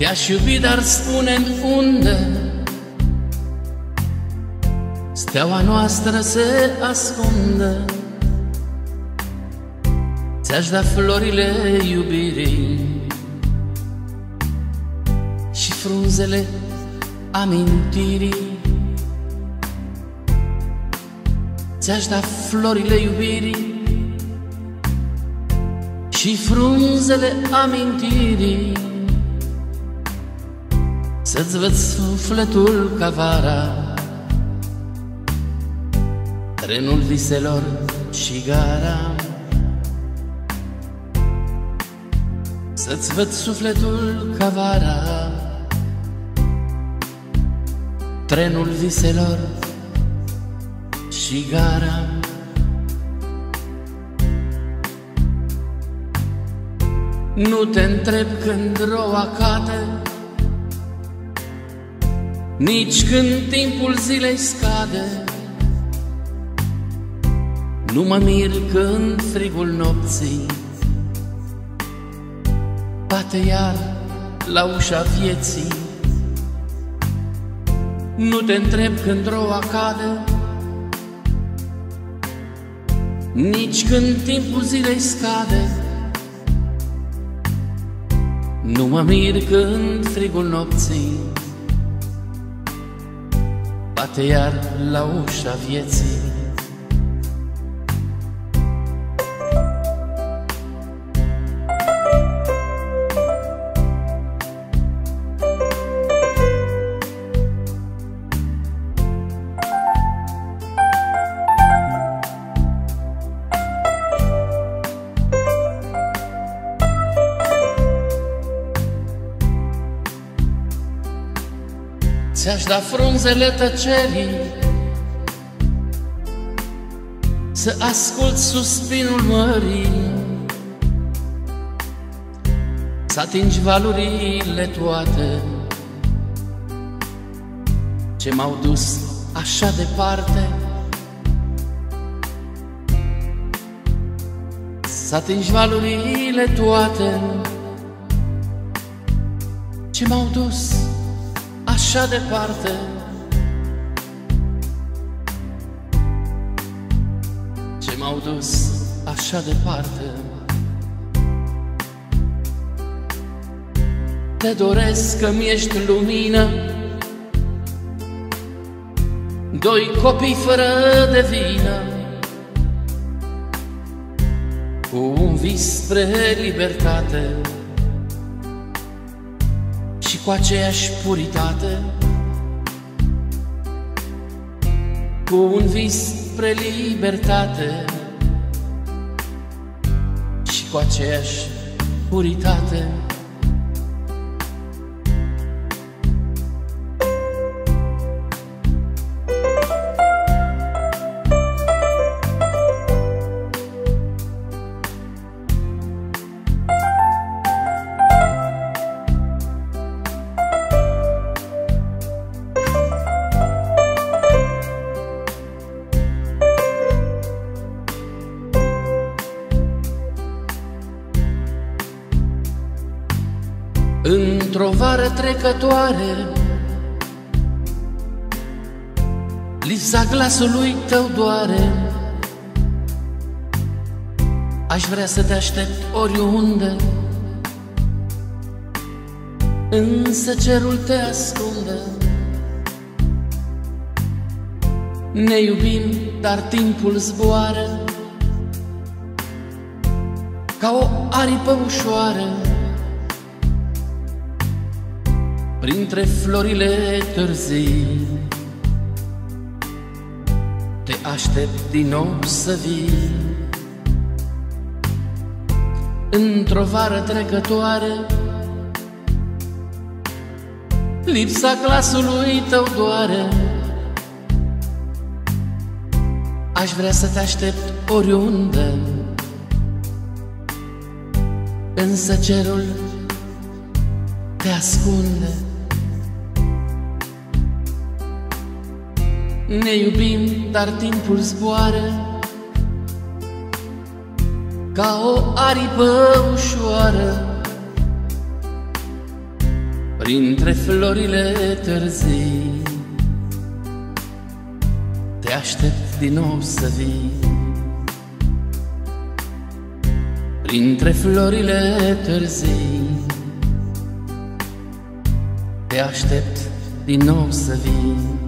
Te-aș iubi, dar spune unde. Steaua noastră se ascunde. Ți-aș da florile iubirii Și frunzele amintirii. Ți-aș da florile iubirii Și frunzele amintirii Să-ți văd sufletul ca vara. Trenul viselor și gara. Să-ți văd sufletul ca vara. Trenul viselor și gara. Nu te întreb când roa cade Nici când timpul zilei scade. Nu mă mir când frigul nopții Bate iar la ușa vieții. Nu te întreb când roa cade. Nici când timpul zilei scade. Nu mă mir când frigul nopții Bate iar la ușa vieții Ți-aș da frunzele tăcerii. Să ascult suspinul mării. Să atingi valurile toate. Ce m-au dus așa departe. Să atingi valurile toate. Ce m-au dus așa departe. Ce m-au dus așa departe. Te doresc că-mi ești lumină. Doi copii fără de vină. Cu un vis spre libertate cu aceeași puritate, cu un vis spre libertate și cu aceeași puritate. Într-o vară trecătoare. Lipsa glasului tău doare. Aș vrea să te aștept oriunde. Însă cerul te ascunde. Ne iubim, dar timpul zboară. Ca o aripă ușoară Printre florile târzii. Te aștept din nou să vii. Într-o vară trecătoare Lipsa glasului tău doare. Aș vrea să te aștept oriunde Însă cerul te ascunde Ne iubim, dar timpul zboară. Ca o aripă ușoară. Printre florile târzii Te aștept din nou să vii. Printre florile târzii Te aștept din nou să vii